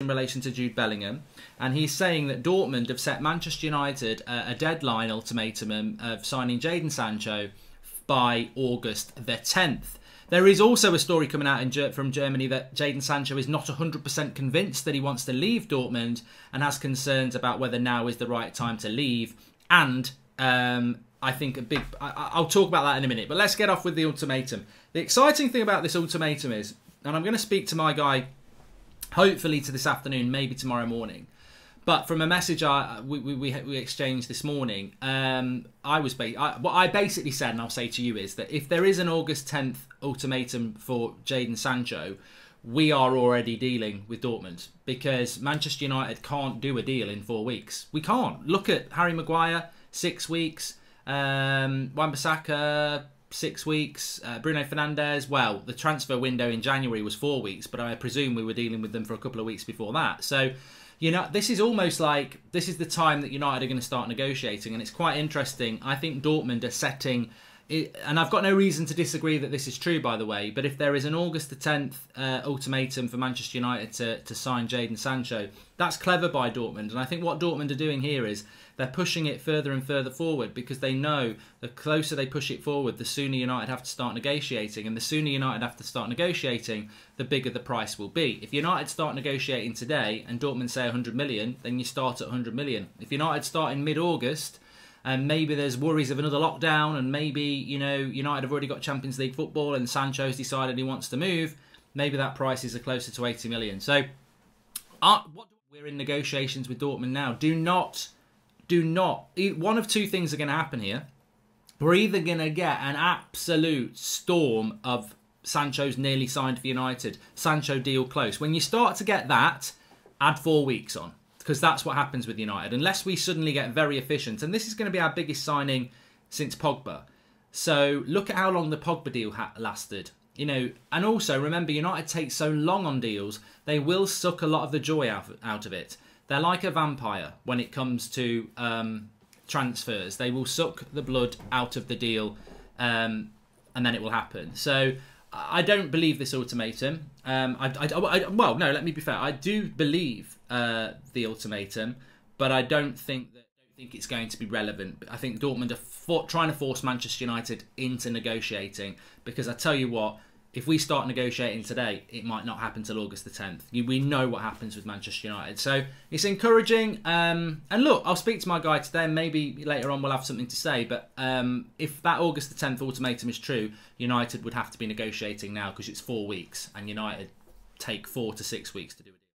in relation to Jude Bellingham, and he's saying that Dortmund have set Manchester United a, a deadline ultimatum of signing Jadon Sancho by August the 10th. There is also a story coming out in, from Germany that Jadon Sancho is not 100% convinced that he wants to leave Dortmund and has concerns about whether now is the right time to leave. And um, I think a big. I, will talk about that in a minute. But let's get off with the ultimatum. The exciting thing about this ultimatum is, and I'm going to speak to my guy hopefully to this afternoon, maybe tomorrow morning. But from a message I, we, we, we exchanged this morning, um, I was ba- I, what I basically said, and I'll say to you, is that if there is an August 10th ultimatum for Jadon Sancho, we are already dealing with Dortmund because Manchester United can't do a deal in four weeks. We can't. Look at Harry Maguire, six weeks. Um, Wan-Bissaka, six weeks. Uh, Bruno Fernandes, well, the transfer window in January was four weeks, but I presume we were dealing with them for a couple of weeks before that. So, you know, this is almost like this is the time that United are going to start negotiating, and it's quite interesting. I think Dortmund are setting. And I've got no reason to disagree that this is true, by the way. But if there is an August the 10th uh, ultimatum for Manchester United to, to sign Jadon Sancho, that's clever by Dortmund. And I think what Dortmund are doing here is they're pushing it further and further forward because they know the closer they push it forward, the sooner United have to start negotiating. And the sooner United have to start negotiating, the bigger the price will be. If United start negotiating today and Dortmund say 100 million, then you start at 100 million. If United start in mid August, and maybe there's worries of another lockdown, and maybe you know United have already got Champions League football, and Sancho's decided he wants to move. Maybe that price is closer to 80 million. So, uh, what, we're in negotiations with Dortmund now. Do not do not. One of two things are going to happen here. We're either going to get an absolute storm of Sancho's nearly signed for United, Sancho deal close. When you start to get that, add four weeks on because that's what happens with United. Unless we suddenly get very efficient, and this is going to be our biggest signing since Pogba. So look at how long the Pogba deal lasted. You know, and also remember, United take so long on deals, they will suck a lot of the joy out, out of it. They're like a vampire when it comes to um, transfers. They will suck the blood out of the deal, um, and then it will happen. So I don't believe this ultimatum. Um, I, I, I, well, no, let me be fair. I do believe uh, the ultimatum, but I don't think that don't think it's going to be relevant. I think Dortmund are for, trying to force Manchester United into negotiating because I tell you what, if we start negotiating today, it might not happen till August the 10th. We know what happens with Manchester United. So it's encouraging. Um, and look, I'll speak to my guy today. Maybe later on we'll have something to say. But um, if that August the 10th ultimatum is true, United would have to be negotiating now because it's four weeks. And United take four to six weeks to do it.